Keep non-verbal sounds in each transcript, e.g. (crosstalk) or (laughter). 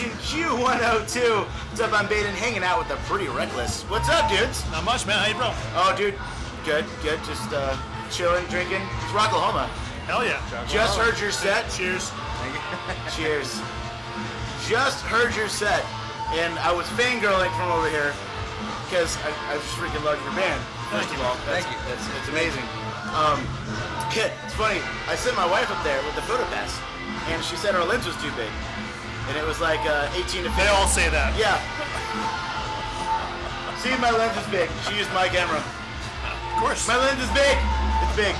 Station Q102. What's up? I'm Baden, hanging out with the Pretty Reckless. What's up, dudes? Not much, man. How you bro? Oh, dude, good, good. Just uh, chilling, drinking. It's Rocklahoma. Hell yeah. Just heard your set. Cheers. (laughs) Cheers. Just heard your set, and I was fangirling from over here because I, I just freaking love your band. First of all, that's, Thank you. That's, it's amazing. Um, kid, it's funny. I sent my wife up there with the photo pass, and she said her lens was too big, and it was like uh, 18 to 50. They all say that. Yeah. See, my lens is big. She used my camera. Of course. My lens is big. It's big.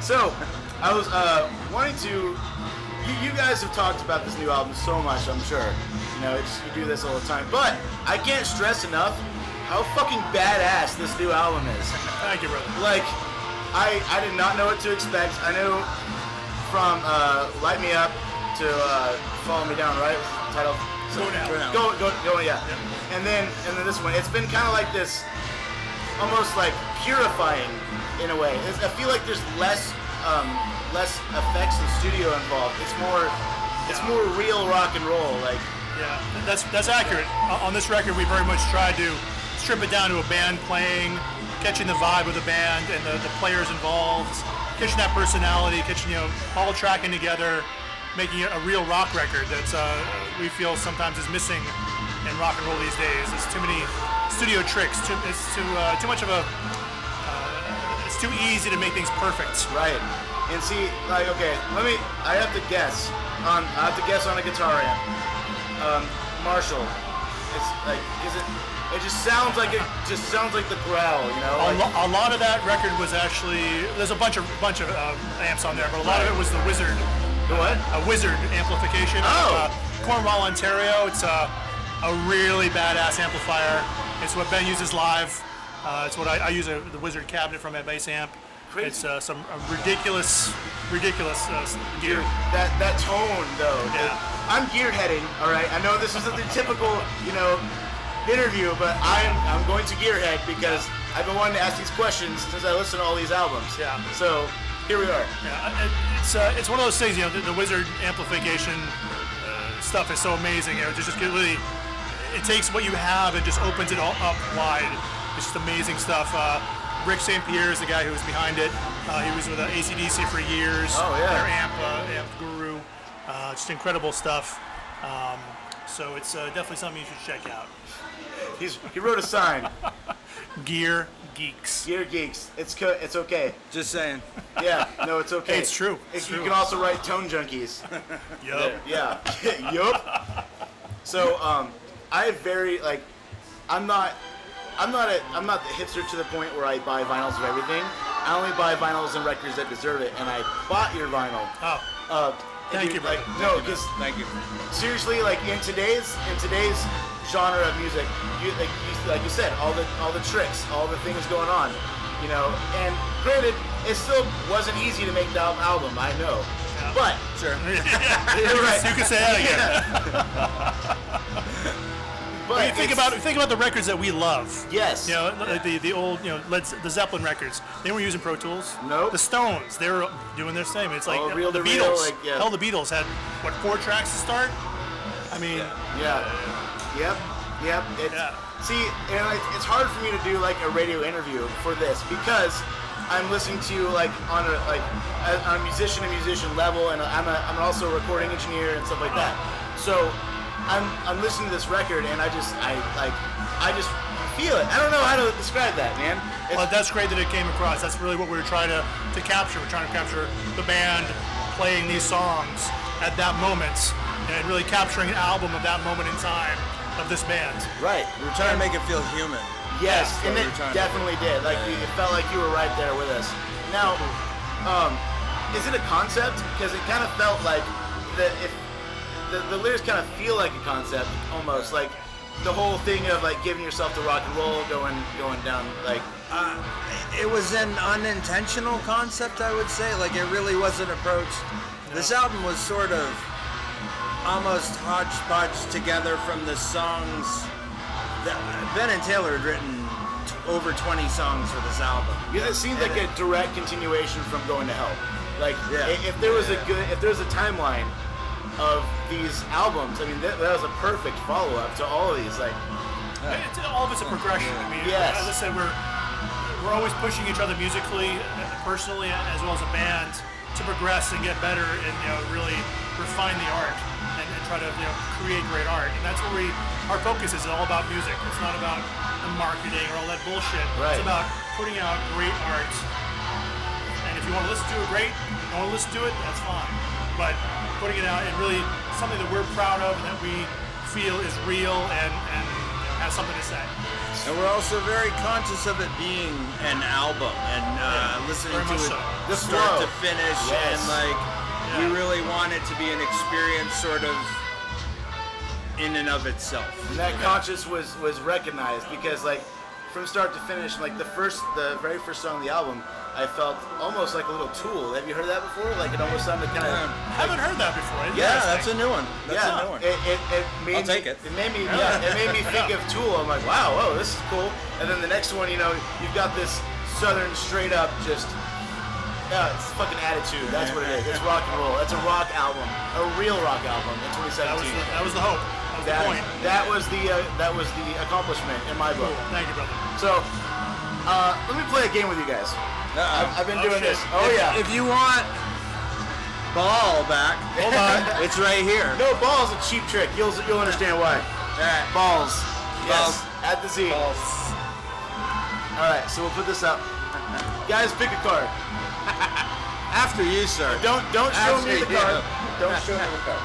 So, I was uh, wanting to. You, you guys have talked about this new album so much, I'm sure. You know, it's, you do this all the time. But I can't stress enough how fucking badass this new album is. Thank you, brother. Like, I I did not know what to expect. I knew from uh, Light Me Up to uh, Follow Me Down, right? Title. Go Down. Go go go yeah. Yep. And then and then this one. It's been kind of like this, almost like purifying in a way. It's, I feel like there's less um, less effects and studio involved. It's more it's Yeah. more real rock and roll. Like Yeah, that's that's accurate. O- On this record, we very much tried to strip it down to a band playing, catching the vibe of the band and the, the players involved, catching that personality, catching you know all tracking together, making a real rock record that uh, we feel sometimes is missing in rock and roll these days. There's too many studio tricks. Too, it's too uh, too much of a. Uh, it's too easy to make things perfect. Right. And see, like, okay, let me. I have to guess on. I have to guess on a guitar amp. Um, Marshall. It's like, is it? It just sounds like it. Just sounds like the growl, you know. A, lo- a lot of that record was actually there's a bunch of bunch of uh, amps on there, but a lot of it was the Wizard, what? a Wizard amplification. Oh. Of, uh, Cornwall, Ontario. It's a a really badass amplifier. It's what Ben uses live. Uh, it's what I, I use a, the Wizard cabinet from my bass amp. Crazy. It's uh, some uh, ridiculous, ridiculous uh, gear. Dude, that that tone though. Yeah. I'm gearheading. All right. I know this isn't the typical, you know, interview, but I'm I'm going to gearhead because I've been wanting to ask these questions since I listen to all these albums. Yeah. So here we are. Yeah, it's uh, it's one of those things. You know, the, the Wizard amplification uh, stuff is so amazing. You know, just just really, it takes what you have and just opens it all up wide. It's just amazing stuff. Uh, Rick St. Pierre is the guy who was behind it. Uh, he was with uh, ACDC for years. Oh, yeah. Their amp uh, amp guru. Uh, just incredible stuff. Um, so it's uh, definitely something you should check out. He's he wrote a sign. (laughs) Gear Geeks. Gear geeks. It's co- it's okay. Just saying. Yeah. No, it's okay. Hey, it's true. It's you true. can also write tone junkies. (laughs) Yup. Yeah. (laughs) yup. So um, I very like, I'm not, I'm not a, I'm not the hipster to the point where I buy vinyls of everything. I only buy vinyls and records that deserve it, and I bought your vinyl. Oh, Uh, Thank dude, you, Like, brother. no, because Thank you. seriously, like in today's in today's genre of music, you like you, like you said, all the all the tricks, all the things going on, you know. And granted, it still wasn't easy to make the al- album. I know, Yeah. but Sure. (laughs) (laughs) you're right. you can say that again. (laughs) But You think about think about the records that we love. yes, You know, like the the old you know Led, the Zeppelin records. They were using Pro Tools. Nope. The Stones, they were doing their same. It's like Oh, reel the Beatles. like, yeah. Hell, the Beatles had what four tracks to start. I mean, Yeah. Yep. Yep. It's, Yeah. See, and it's hard for me to do like a radio interview for this because I'm listening to you like on a like a, on a musician to musician level, and I'm a, I'm also a recording engineer and stuff like that. So I'm I'm listening to this record, and I just I like I just feel it. I don't know how to describe that, man. It's, well, that's great that it came across. That's really what we were trying to to capture. We're trying to capture the band playing these songs at that moment, and really capturing an album of that moment in time of this band. right. We're trying to make it feel human. Yes, That's and it we're to definitely did. Like you, it felt like you were right there with us. Now, um, is it a concept? Because it kind of felt like that if the, the lyrics kind of feel like a concept almost like the whole thing of like giving yourself to rock and roll, going going down like Uh, it was an unintentional concept, I would say. Like it really wasn't approached. This album was sort of almost hodgepodge together from the songs that Ben and Taylor had written t- over 20 songs for this album. because it seems like a direct continuation from going to hell. Like Yeah. if there was a good if there was a timeline of these albums. I mean, that, that was a perfect follow-up to all of these. Like, It's, all of it's a progression. I mean, Yes. as I said, we're we're always pushing each other musically, uh, personally, as well as a band, to progress and get better and you know really refine the art and, and try to you know create great art. And that's where we our focus is all about music. It's not about the marketing or all that bullshit. Right. It's about putting out great art. And if you want to listen to it, great. If you don't want to listen to it, that's fine. But putting it out and really something that we're proud of and that we feel is real and, and you know, has something to say. And we're also very conscious of it being an album and uh, listening to it so. The start flow. to finish Yes. and like Yeah. We really want it to be an experience sort of in and of itself. And that conscious was was recognized because like from start to finish, like the first, the very first song on the album, I felt almost like a little Tool. Have you heard that before? Like it almost sounded kind of. I haven't heard that before. Yeah, that's a new one. That's yeah, a new one. It, it, it made I'll take me, it. It made me, yeah, it made me think of Tool. I'm like, wow, whoa, this is cool. And then the next one, you know, you've got this southern straight up just. Yeah, it's fucking attitude. That's what it is. It's rock and roll. That's a rock album, a real rock album in 2017. That was the, that was the hope. That was That, the point. that was the uh, that was the accomplishment in my book. Cool. Thank you, brother. So, uh, let me play a game with you guys. Uh-uh. I've, I've been Oh, doing shit. this. Oh yeah. If you want ball back, Hold on. (laughs) it's right here. no ball's a cheap trick. You'll you'll understand why. Alright. Balls. Yes. Balls. At the Z. Balls. All right. So we'll put this up. Guys, pick a card. After you, sir. Don't don't show After me the you. card. Don't show me the card.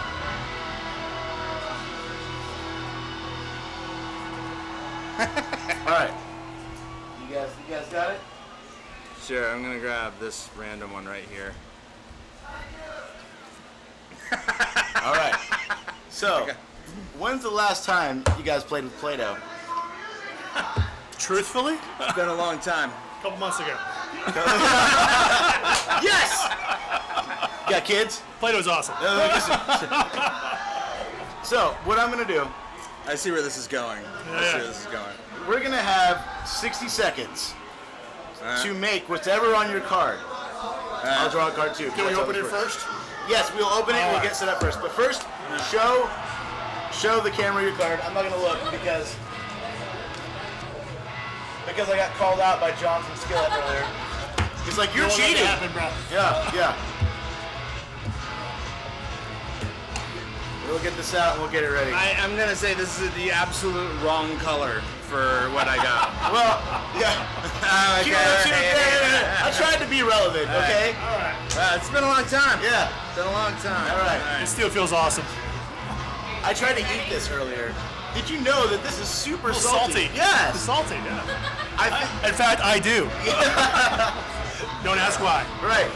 (laughs) All right. You guys, you guys got it? Sure, I'm gonna grab this random one right here. (laughs) All right. So, (laughs) when's the last time you guys played with Play-Doh? Truthfully, It's been a long time. a couple months ago. (laughs) Yes. You got kids? Play-Doh's awesome. (laughs) So, what I'm gonna do, I see where this is going. I see where this is going. we're gonna have 60 seconds Alright. to make whatever on your card. I'll draw a card too. Can we open it this first? Yes, we'll open it. and We'll Alright. get set up first. But first, show show the camera your card. I'm not gonna look because because I got called out by John from Skillet earlier. He's like, "You're Don't let cheating." happen, bro. Yeah, yeah. We'll get this out and we'll get it ready. I, I'm gonna say this is the absolute wrong color for what I got. (laughs) Well, yeah. Oh, Keep it- keep it- yeah, yeah, yeah. I tried to be relevant, okay? All right. Uh, it's been a long time. Yeah. It's been a long time. All right. This still feels awesome. I tried to eat this earlier. Did you know that this is super A salty? salty. Yes. Salty, yeah. I fi- In fact, I do. (laughs) Don't ask why. right.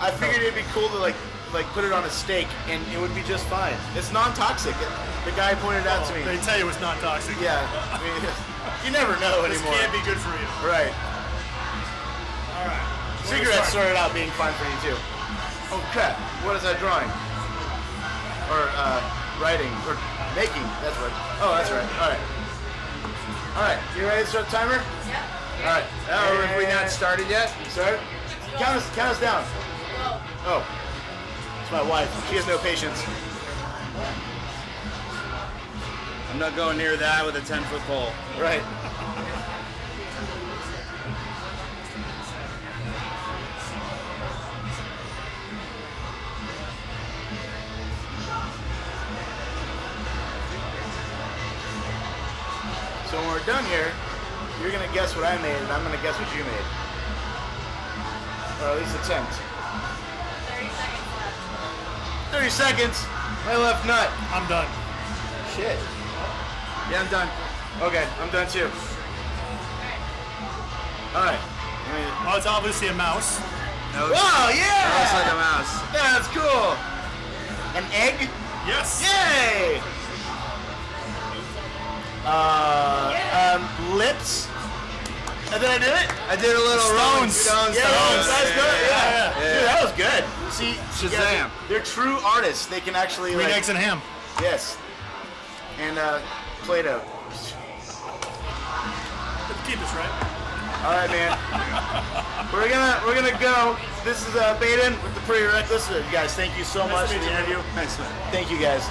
I figured it'd be cool to like like put it on a steak and it would be just fine. It's non-toxic. The guy pointed out to me. They tell you it's not toxic. Yeah. I (laughs) mean, (laughs) you never know This anymore. can't be good for you. Right. All right. Cigarettes Where started out being fine for you too. Oh crap! What is that drawing? Or uh, writing or making? That's what. Oh, that's right. All right. All right. You ready to start the timer? Yeah. All right. Oh, have we not started yet? Start. Count us. Count us down. Oh. It's my wife. She has no patience. I'm not going near that with a 10 foot pole. Right. So when we're done here, you're gonna guess what I made, and I'm gonna guess what you made, or at least attempt. 30 seconds. left. 30 seconds? My left nut. I'm done. Shit. Yeah, I'm done. Okay, I'm done too. All right. I Well, it's obviously a mouse. No, Wow, Looks yeah! like a mouse. That's cool. An egg? Yes. Yay! Uh, um, lips? And then I did it? I did a little Rolling Stones. Stones. Yeah, Stones. that's good. Yeah. yeah, yeah. Dude, that was good. See, Shazam. yeah, they're true artists. They can actually Green like, eggs and ham. yes. And uh, Play-Doh. Keep this right. All right, man. (laughs) we're gonna we're gonna go. This is uh, Baden with the Pretty Reckless. Uh, you guys, thank you so much for the interview. Thanks, man. Thank you guys.